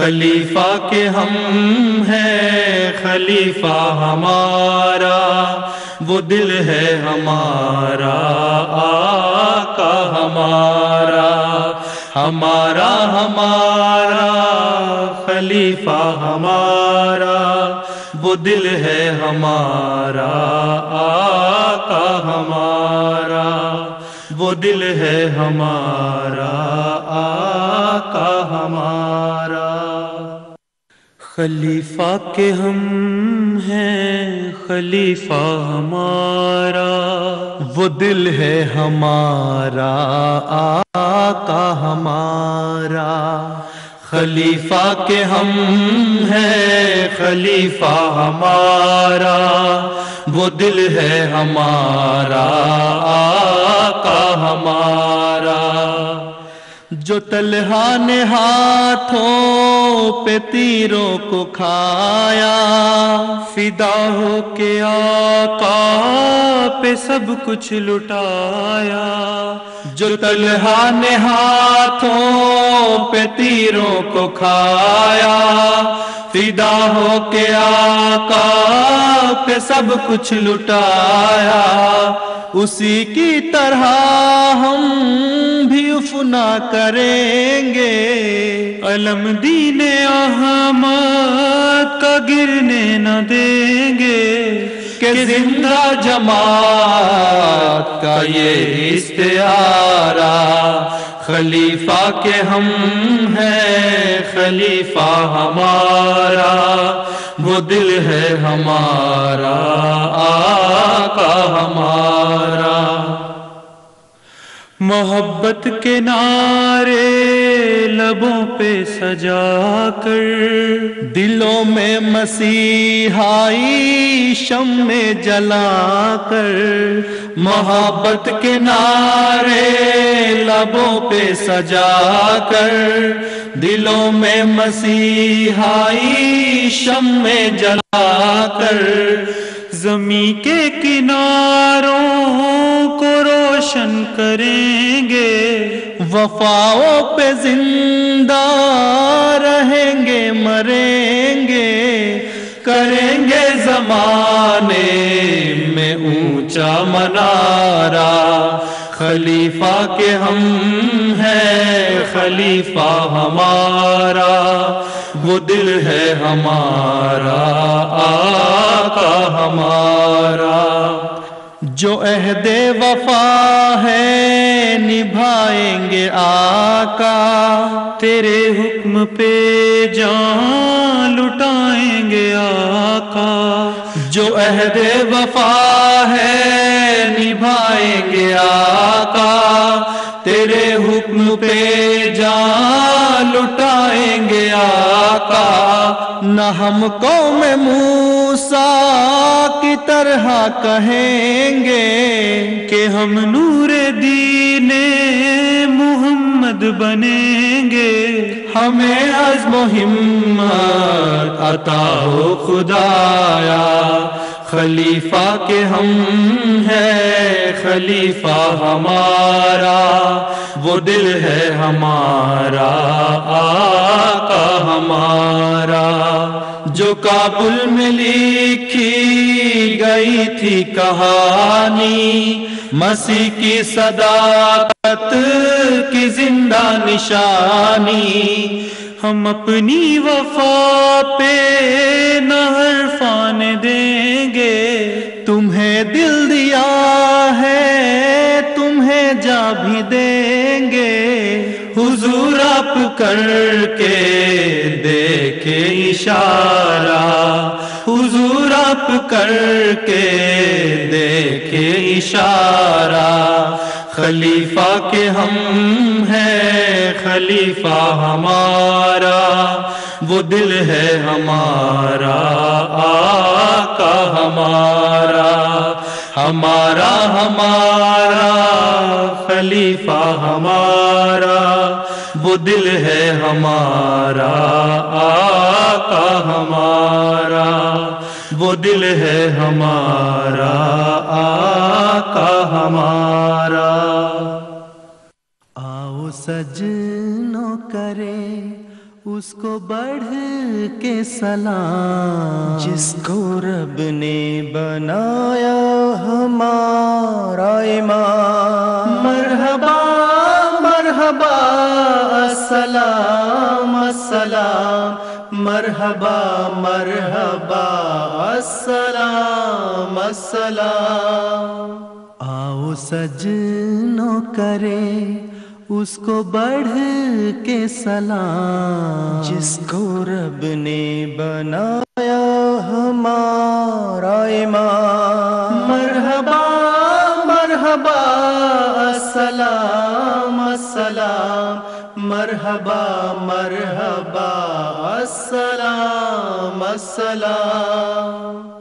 خلیفہ کے ہم ہیں، خلیفہ ہمارا، وہ دل ہے ہمارا، آقا ہمارا ہمارا ہمارا، خلیفہ ہمارا، وہ دل ہے ہمارا، آقا ہمارا، وہ دل ہے ہمارا، آقا ہمارا۔ خلیفہ کے ہم ہیں، خلیفہ ہمارا۔ وہ دل ہے ہمارا، آقا ہمارا۔ خلیفہ کے ہم ہیں، خلیفہ ہمارا۔ وہ دل ہے ہمارا، آقا ہمارا۔ جو تلہا نے ہاتھوں پہ تیروں کو کھایا، فدا ہو کے آقا پہ سب کچھ لٹایا۔ جو تلہا نے ہاتھوں پہ تیروں کو کھایا فدا ہو کے آقا پہ سب کچھ لٹایا۔ اسی کی طرح ہم بھی افنا کریں گے۔ علم دین احمد کا گرنے نہ دیں گے کہ زندہ جماعت کا یہ استعارہ خلیفہ کے ہم ہیں خلیفہ ہمارا وہ دل ہے ہمارا آقا ہمارا۔ محبت کے نعرے لبوں پہ سجا کر دلوں میں مسیحائی شم میں جلا کر محبت کے نعرے لبوں پہ سجا کر دلوں میں مسیحائی شم میں جلا کر زمیں کے کناروں روشن کریں گے، وفاؤں پہ زندہ رہیں گے، مریں گے، کریں گے زمانے میں اونچا منارا خلیفہ کے ہم ہیں، خلیفہ ہمارا۔ وہ دل ہے ہمارا، آقا ہمارا۔ جو عہد وفا ہے نبھائیں گے آقا تیرے حکم پہ جان لٹائیں گے آقا جو عہد وفا ہے نبھائیں گے آقا تیرے حکم پہ جان لٹائیں گے آقا نہ ہم قوم موسا کی طرح کہیں گے کہ ہم نور دین محمد بنیں گے۔ ہمیں عزم و ہمت عطا ہو خدایا۔ خلیفہ کے ہم ہیں، خلیفہ ہمارا، وہ دل ہے ہمارا، آقا ہمارا۔ جو کابل میں لکھی گئی تھی کہانی، مسیح کی صداقت کی زندہ نشانی ہم اپنی وفا پہ نہر فان دیں گے۔ تمہیں دل دیا ہے، تمہیں جا بھی دیں گے۔ حضور آپ کر کے دیکھے اشارہ۔ حضور آپ کر کے دیکھے اشارہ۔ خلیفہ کے ہم ہیں، خلیفہ ہمارا، وہ دل ہے ہمارا، آقا ہمارا ہمارا ہمارا، خلیفہ ہمارا، وہ دل ہے ہمارا، آقا ہمارا۔ دل ہے ہمارا آقا ہمارا۔ آؤ سجنو کرے اس کو بڑھ کے سلام۔ جس کو رب نے بنایا ہمارا ایمان۔ مرحبا مرحبا السلام۔ مرحبا مرحبا، السلام السلام۔ آؤ سجنو کرے، اس کو بڑھ کے سلام۔ جس کو رب نے بنایا، ہمارا ایمان۔ مرحبا مرحبا، السلام السلام۔ مرحبا مرحبا السلام السلام۔